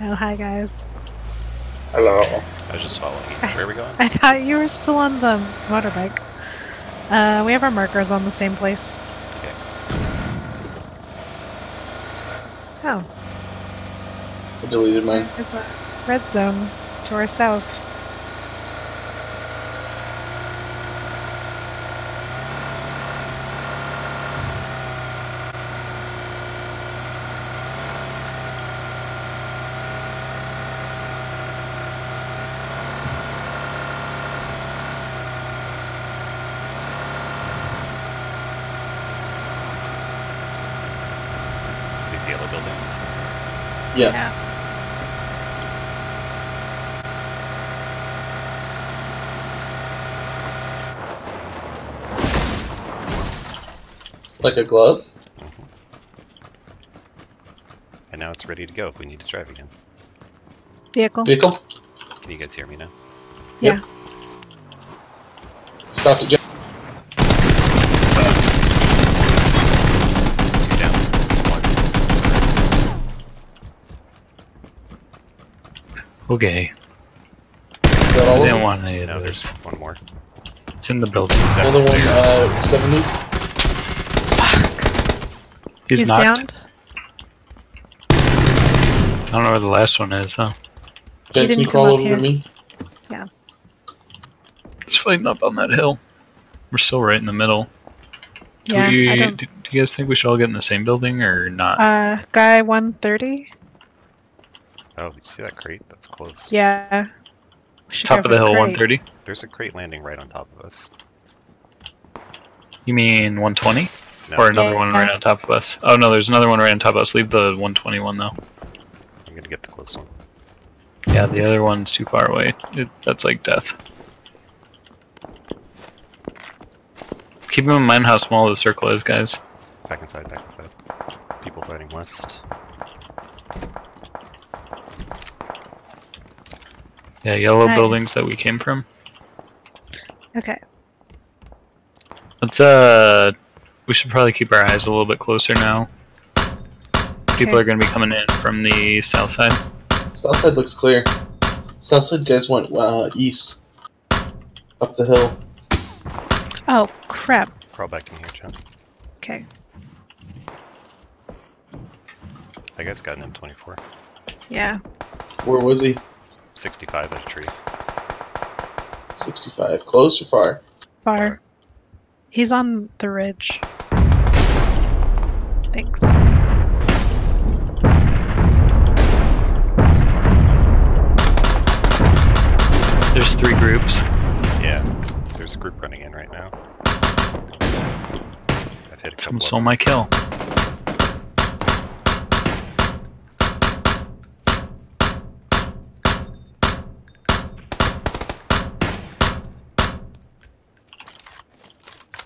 Oh, hi guys. Hello. I was just following you. Where are we going? I thought you were still on the motorbike. Uh, we have our markers on the same place. Okay. Oh, I deleted mine. there's a red zone to our south. These yellow buildings. Yeah. Yeah. Like a glove? Mm-hmm. And now it's ready to go if we need to drive again. Vehicle. Vehicle? Can you guys hear me now? Yeah. Stop the jet. Two down. One. Okay. Is that all I of didn't want any of No, those. there's one more. It's in the building. He's Another one, uh, 70? He's, He's knocked. down. I don't know where the last one is though. Jet, can didn't you come crawl up over here. to me? He's fighting up on that hill. We're still right in the middle. Do, Yeah, we, I do, don't. do you guys think we should all get in the same building or not? Uh, guy 130. Oh, did you see that crate? That's close. Yeah. Should Top of the hill, crate. 130. There's a crate landing right on top of us. You mean 120? No, Or another Yeah. one right on top of us? Oh no, there's another one right on top of us. Leave the 121 though. I'm gonna get the close one. Yeah, the other one's too far away. It, that's like death. Keep in mind how small the circle is, guys. Back inside, back inside. People fighting west. Yeah, yellow Nice. buildings that we came from. Okay. Let's uh, we should probably keep our eyes a little bit closer now. People Okay. are going to be coming in from the south side. South side looks clear. South side guys went uh, east. Up the hill. Oh, crap. Crawl back in here, Jen. Okay. That guy's got an M24. Yeah. Where was he? 65 at a tree. 65. Close or far? Bar. He's on the ridge. Thanks. There's three groups. Yeah, there's a group running in right now. I've hit a Someone couple stole my kill.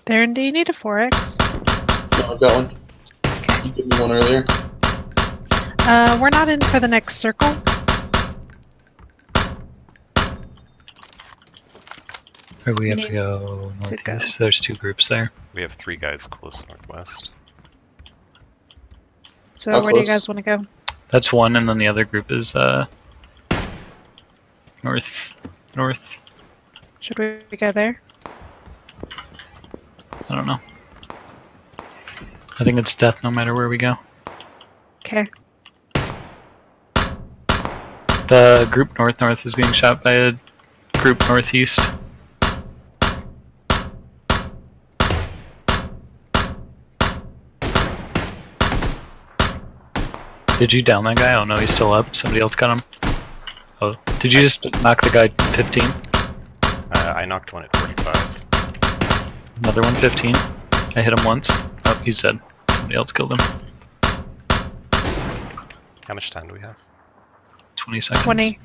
Darren, do you need a 4X? No, I've got one. You gave me one earlier. Uh, we're not in for the next circle. Or we have to go to go. There's two groups there. We have three guys close northwest. So How where do you guys want to go? That's one, and then the other group is uh north, north. Should we go there? I don't know. I think it's death no matter where we go. Okay. The group north north is being shot by a group northeast. Did you down that guy? Oh no, he's still up. Somebody else got him. Oh, did you just knock the guy 15? Uh, I knocked one at 45. Another one 15. I hit him once. Oh, he's dead. Somebody else killed him. How much time do we have? 20 seconds. 20.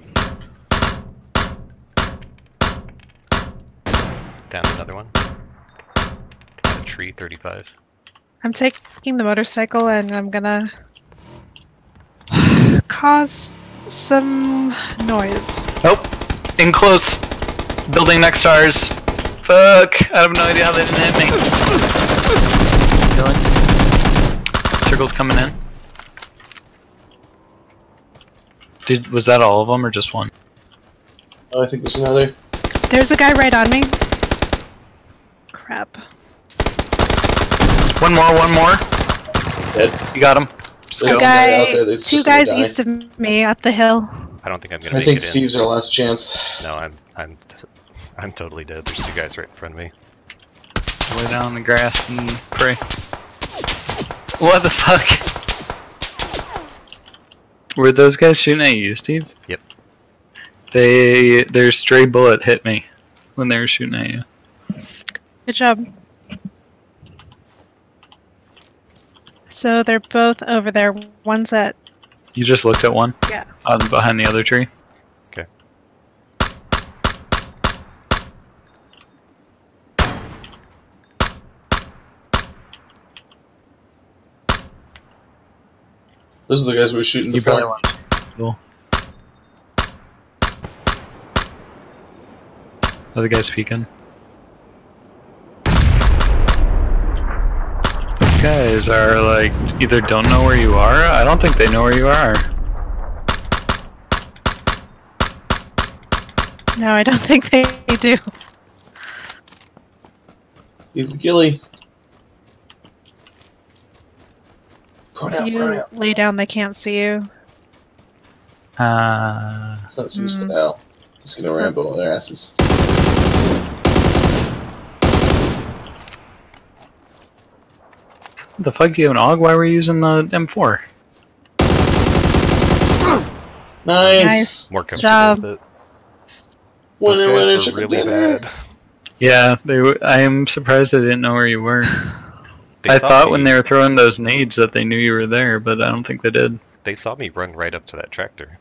Down another one. At a tree, 35. I'm taking the motorcycle and I'm gonna cause some noise. Oh, in close. Building next to ours. Fuck! I have no idea how they didn't hit me. Killing. Circle's coming in. Did was that all of them or just one? Oh, I think there's another. There's a guy right on me. Crap. One more, one more. He's dead. You got him. Just go. guy there two guys east of me up the hill. I don't think I'm gonna I make think it in. Steve's our last chance. No, I'm I'm I'm totally dead. There's two guys right in front of me. Lay down in the grass and pray. What the fuck? Were those guys shooting at you, Steve? Yep. They their stray bullet hit me when they were shooting at you. Good job. So they're both over there. One's at You just looked at one? Yeah. On behind the other tree. Those are the guys we were shooting You before. probably want cool. Other guy's peeking. These guys are like either don't know where you are. I don't think they know where you are. no, I don't think they do. He's a If you out. lay down, they can't see you. Uh, It's not seems Mm. to out. Just gonna rambo their asses. the fuck you have an AUG? Why were you using the M4? Nice. Nice. More Good comfortable job. with it. Those guys were really bad. Yeah, they. W- I am surprised they didn't know where you were. I saw thought me, when they were throwing those nades that they knew you were there, but I don't think they did. they saw me run right up to that tractor.